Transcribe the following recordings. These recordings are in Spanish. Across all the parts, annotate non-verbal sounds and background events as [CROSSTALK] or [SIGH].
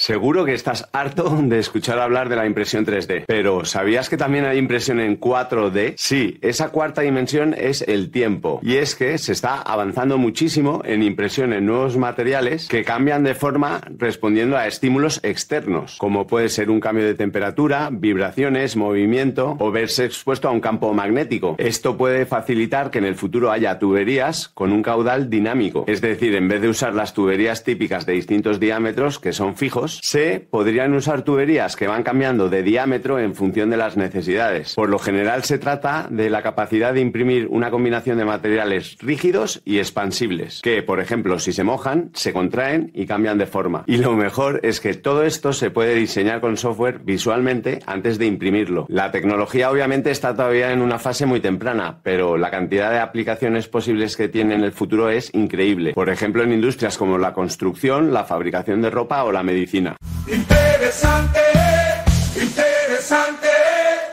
Seguro que estás harto de escuchar hablar de la impresión 3D, pero ¿sabías que también hay impresión en 4D? Sí, esa cuarta dimensión es el tiempo. Y es que se está avanzando muchísimo en impresión en nuevos materiales que cambian de forma respondiendo a estímulos externos, como puede ser un cambio de temperatura, vibraciones, movimiento o verse expuesto a un campo magnético. Esto puede facilitar que en el futuro haya tuberías con un caudal dinámico, es decir, en vez de usar las tuberías típicas de distintos diámetros que son fijos, se podrían usar tuberías que van cambiando de diámetro en función de las necesidades. Por lo general se trata de la capacidad de imprimir una combinación de materiales rígidos y expansibles, que por ejemplo si se mojan, se contraen y cambian de forma. Y lo mejor es que todo esto se puede diseñar con software visualmente antes de imprimirlo. La tecnología obviamente está todavía en una fase muy temprana, pero la cantidad de aplicaciones posibles que tiene en el futuro es increíble. Por ejemplo, en industrias como la construcción, la fabricación de ropa o la medicina. Interesante, interesante.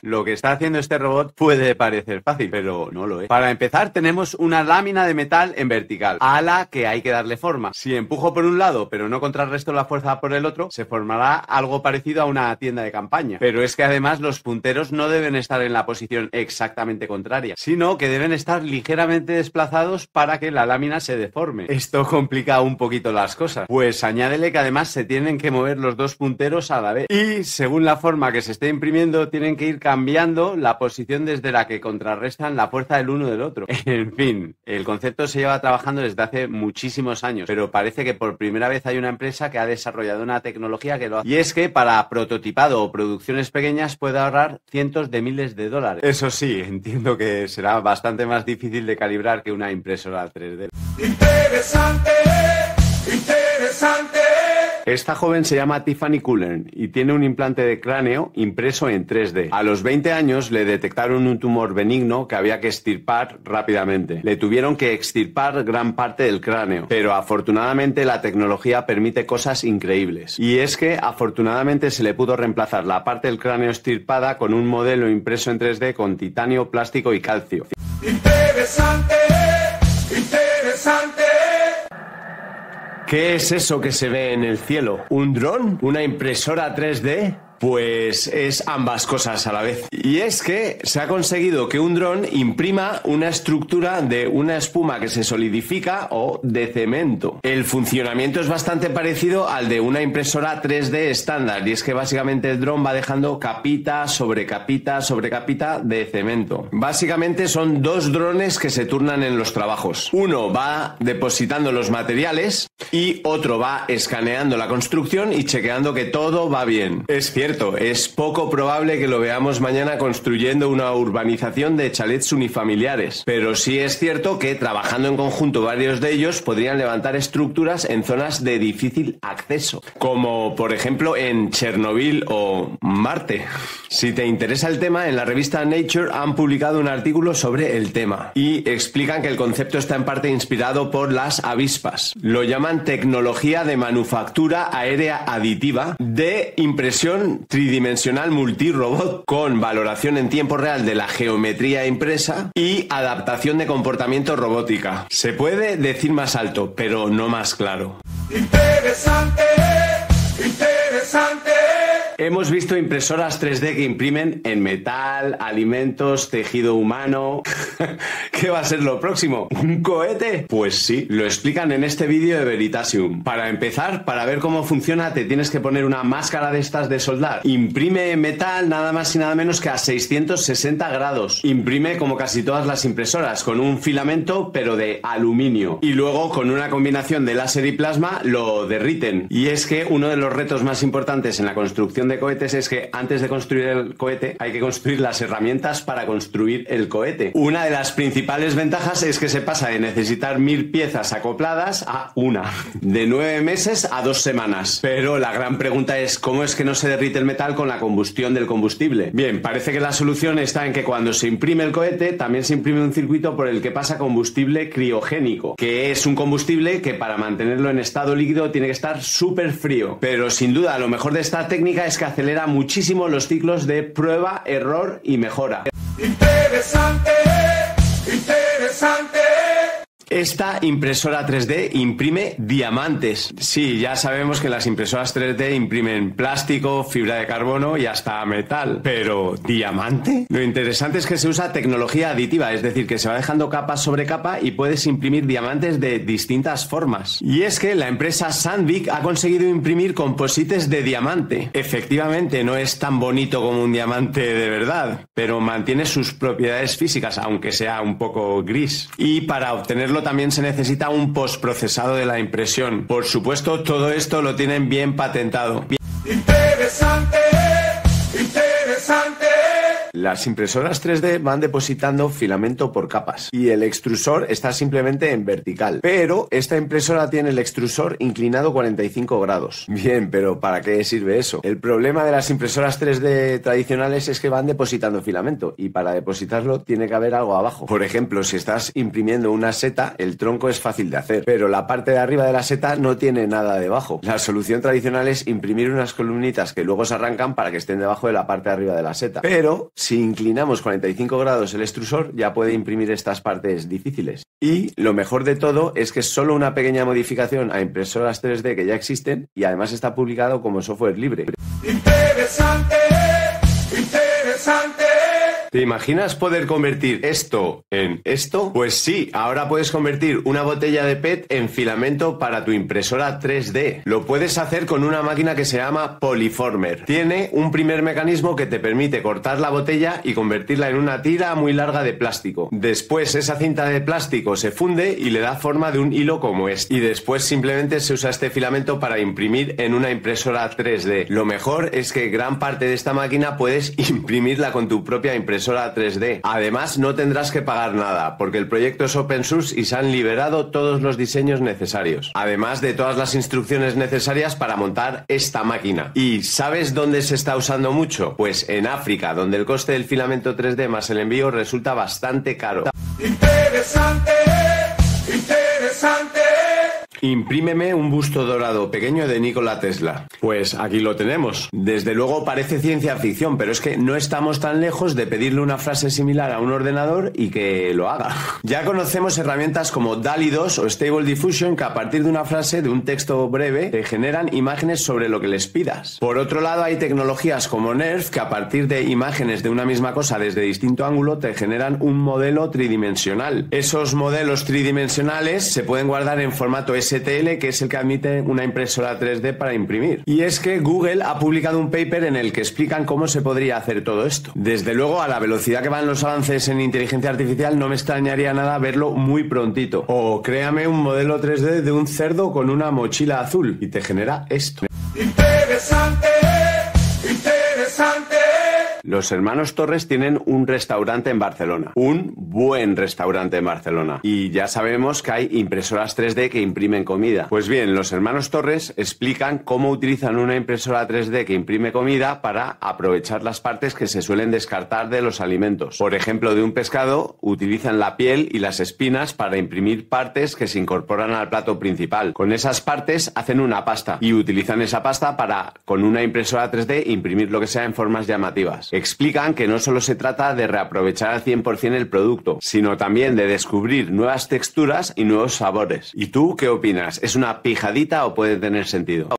Lo que está haciendo este robot puede parecer fácil, pero no lo es. Para empezar, tenemos una lámina de metal en vertical, a la que hay que darle forma. Si empujo por un lado, pero no contrarresto la fuerza por el otro, se formará algo parecido a una tienda de campaña. Pero es que además los punteros no deben estar en la posición exactamente contraria, sino que deben estar ligeramente desplazados para que la lámina se deforme. Esto complica un poquito las cosas, pues añádele que además se tienen que mover los dos punteros a la vez. Y según la forma que se esté imprimiendo, tienen que ir cambiando cambiando la posición desde la que contrarrestan la fuerza del uno del otro. [LAUGHS] En fin, el concepto se lleva trabajando desde hace muchísimos años, pero parece que por primera vez hay una empresa que ha desarrollado una tecnología que lo hace. Y es que para prototipado o producciones pequeñas puede ahorrar cientos de miles de dólares. Eso sí, [LAUGHS] entiendo que será bastante más difícil de calibrar que una impresora 3D. Interesante, interesante. Esta joven se llama Tiffany Cullen y tiene un implante de cráneo impreso en 3D. A los 20 años le detectaron un tumor benigno que había que extirpar rápidamente. Le tuvieron que extirpar gran parte del cráneo, pero afortunadamente la tecnología permite cosas increíbles. Y es que afortunadamente se le pudo reemplazar la parte del cráneo extirpada con un modelo impreso en 3D con titanio, plástico y calcio. Interesante, interesante. ¿Qué es eso que se ve en el cielo? ¿Un dron? ¿Una impresora 3D? Pues es ambas cosas a la vez. Y es que se ha conseguido que un dron imprima una estructura de una espuma que se solidifica o de cemento. El funcionamiento es bastante parecido al de una impresora 3D estándar y es que básicamente el dron va dejando capita sobre capita sobre capita de cemento. Básicamente son dos drones que se turnan en los trabajos. Uno va depositando los materiales y otro va escaneando la construcción y chequeando que todo va bien. Es cierto es poco probable que lo veamos mañana construyendo una urbanización de chalets unifamiliares, pero sí es cierto que trabajando en conjunto varios de ellos podrían levantar estructuras en zonas de difícil acceso, como por ejemplo en Chernobyl o Marte. Si te interesa el tema, en la revista Nature han publicado un artículo sobre el tema y explican que el concepto está en parte inspirado por las avispas. Lo llaman tecnología de manufactura aérea aditiva de impresión tridimensional multirobot con valoración en tiempo real de la geometría impresa y adaptación de comportamiento robótica. Se puede decir más alto, pero no más claro. Interesante, interesante. Hemos visto impresoras 3D que imprimen en metal, alimentos, tejido humano. [LAUGHS] ¿Qué va a ser lo próximo? ¿Un cohete? Pues sí, lo explican en este vídeo de Veritasium. Para empezar, para ver cómo funciona, te tienes que poner una máscara de estas de soldar. Imprime metal nada más y nada menos que a 660 grados. Imprime como casi todas las impresoras, con un filamento pero de aluminio. Y luego con una combinación de láser y plasma lo derriten. Y es que uno de los retos más importantes en la construcción de cohetes es que antes de construir el cohete hay que construir las herramientas para construir el cohete. Una de las principales ventajas es que se pasa de necesitar mil piezas acopladas a una, de nueve meses a dos semanas. Pero la gran pregunta es cómo es que no se derrite el metal con la combustión del combustible. Bien, parece que la solución está en que cuando se imprime el cohete también se imprime un circuito por el que pasa combustible criogénico, que es un combustible que para mantenerlo en estado líquido tiene que estar súper frío. Pero sin duda lo mejor de esta técnica es que acelera muchísimo los ciclos de prueba, error y mejora. Esta impresora 3D imprime diamantes. Sí, ya sabemos que las impresoras 3D imprimen plástico, fibra de carbono y hasta metal. Pero, ¿diamante? Lo interesante es que se usa tecnología aditiva, es decir, que se va dejando capa sobre capa y puedes imprimir diamantes de distintas formas. Y es que la empresa Sandvik ha conseguido imprimir composites de diamante. Efectivamente, no es tan bonito como un diamante de verdad, pero mantiene sus propiedades físicas, aunque sea un poco gris. Y para obtenerlo también se necesita un postprocesado de la impresión. Por supuesto, todo esto lo tienen bien patentado. Interesante, interesante. Las impresoras 3D van depositando filamento por capas y el extrusor está simplemente en vertical. Pero esta impresora tiene el extrusor inclinado 45 grados. Bien, pero ¿para qué sirve eso? El problema de las impresoras 3D tradicionales es que van depositando filamento y para depositarlo tiene que haber algo abajo. Por ejemplo, si estás imprimiendo una seta, el tronco es fácil de hacer, pero la parte de arriba de la seta no tiene nada debajo. La solución tradicional es imprimir unas columnitas que luego se arrancan para que estén debajo de la parte de arriba de la seta. Pero si inclinamos 45 grados el extrusor, ya puede imprimir estas partes difíciles. Y lo mejor de todo es que es solo una pequeña modificación a impresoras 3D que ya existen y además está publicado como software libre. Interesante, interesante. ¿Te imaginas poder convertir esto en esto? Pues sí, ahora puedes convertir una botella de PET en filamento para tu impresora 3D. Lo puedes hacer con una máquina que se llama Polyformer. Tiene un primer mecanismo que te permite cortar la botella y convertirla en una tira muy larga de plástico. Después esa cinta de plástico se funde y le da forma de un hilo como este. Y después simplemente se usa este filamento para imprimir en una impresora 3D. Lo mejor es que gran parte de esta máquina puedes [LAUGHS] imprimirla con tu propia impresora 3D. Además, no tendrás que pagar nada, porque el proyecto es open source y se han liberado todos los diseños necesarios. Además de todas las instrucciones necesarias para montar esta máquina. ¿Y sabes dónde se está usando mucho? Pues en África, donde el coste del filamento 3D más el envío resulta bastante caro. Imprímeme un busto dorado pequeño de Nikola Tesla. Pues aquí lo tenemos. Desde luego parece ciencia ficción, pero es que no estamos tan lejos de pedirle una frase similar a un ordenador y que lo haga. [LAUGHS] Ya conocemos herramientas como DALI 2 o Stable Diffusion que a partir de una frase de un texto breve te generan imágenes sobre lo que les pidas. Por otro lado hay tecnologías como NERF que a partir de imágenes de una misma cosa desde distinto ángulo te generan un modelo tridimensional. Esos modelos tridimensionales se pueden guardar en formato STL, que es el que admite una impresora 3D para imprimir. Y es que Google ha publicado un paper en el que explican cómo se podría hacer todo esto. Desde luego, a la velocidad que van los avances en inteligencia artificial, no me extrañaría nada verlo muy prontito. O créame un modelo 3D de un cerdo con una mochila azul y te genera esto. Interesante. Los hermanos Torres tienen un restaurante en Barcelona, un buen restaurante en Barcelona. Y ya sabemos que hay impresoras 3D que imprimen comida. Pues bien, los hermanos Torres explican cómo utilizan una impresora 3D que imprime comida para aprovechar las partes que se suelen descartar de los alimentos. Por ejemplo, de un pescado utilizan la piel y las espinas para imprimir partes que se incorporan al plato principal. Con esas partes hacen una pasta y utilizan esa pasta para, con una impresora 3D, imprimir lo que sea en formas llamativas. Explican que no solo se trata de reaprovechar al 100% el producto, sino también de descubrir nuevas texturas y nuevos sabores. ¿Y tú qué opinas? ¿Es una pijadita o puede tener sentido?